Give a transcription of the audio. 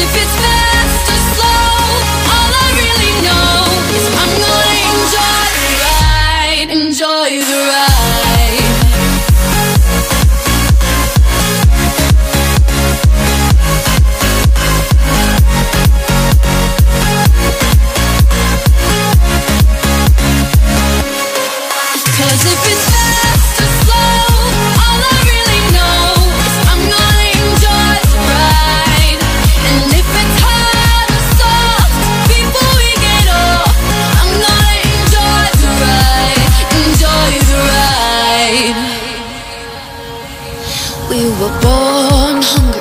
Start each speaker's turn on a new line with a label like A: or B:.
A: if it's better We were born hungry.